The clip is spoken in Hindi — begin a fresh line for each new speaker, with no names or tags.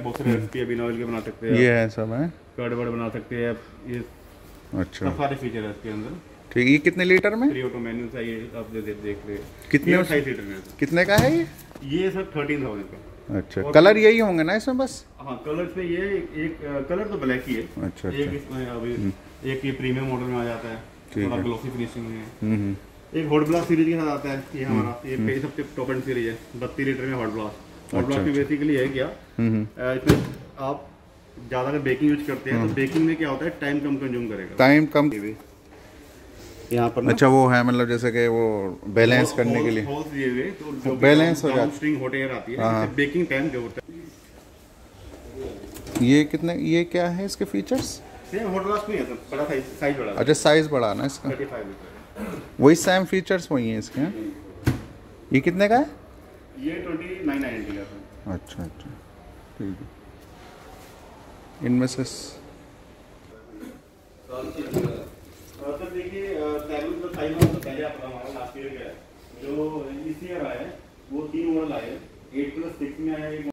बहुत सारे रेसिपी बिना ऑयल के बना सकते हैं
ये है सब है?
कर्ड वर्ड बना सकते हैं ये
अच्छा।
सारे फीचर है इसके अंदर।
ठीक ये कितने लीटर में?
थ्री ऑटो मेन्यू है ये आप दे, दे, देख रहे
कितने
अट्ठाईस लीटर में
कितने का है ये?
ये सर थर्टीन थाउज़ेंड का।
अच्छा कलर यही होंगे ना इसमें बस?
हाँ कलर पे ये एक, एक कलर तो ब्लैक ही है।
अच्छा
एक
अच्छा
इसमें अभी एक ये प्रीमियम मॉडल में आ जाता है थोड़ा। ग्लोसी फिनिशिंग में।
हम्म हम्म।
एक हॉट ब्लास्ट सीरीज़ के साथ आता है ये हमारा ये सबसे टॉप एंड सीरीज़ है बत्तीस लीटर में hot blast hot blast basically है क्या?
हम्म
इसमें आप ज़्यादा अगर बेकिंग यूज़ करते हैं तो बेकिंग में क्या होता है? टाइम कम कंज्यूम करेगा।
टाइम कम
यहाँ पर
अच्छा वो है मतलब जैसे कि वो बैलेंस करने के लिए।
होल्स दिए हुए तो
हो जाता है।
स्ट्रिंग हॉट एयर आती
हाँ,
है। बेकिंग टाइम जो होता है।
ये कितने ये क्या है इसके फीचर्स
सेम हॉट में है सर बड़ा साइज़ साइज़ बड़ा।
अच्छा साइज़ बड़ा ना इसका। वही सेम फीचर्स वही हैं इसके ये कितने का है?
ये ट्वेंटी नाइन नाइनटी का
अच्छा अच्छा। ठीक है। इनमें से
सर देखिए सैलून का साइज़ तो पहले आपका हमारा लास्ट ईयर का है जो इस ईयर आया है वो तीन मॉडल आए एट प्लस सिक्स में आया एक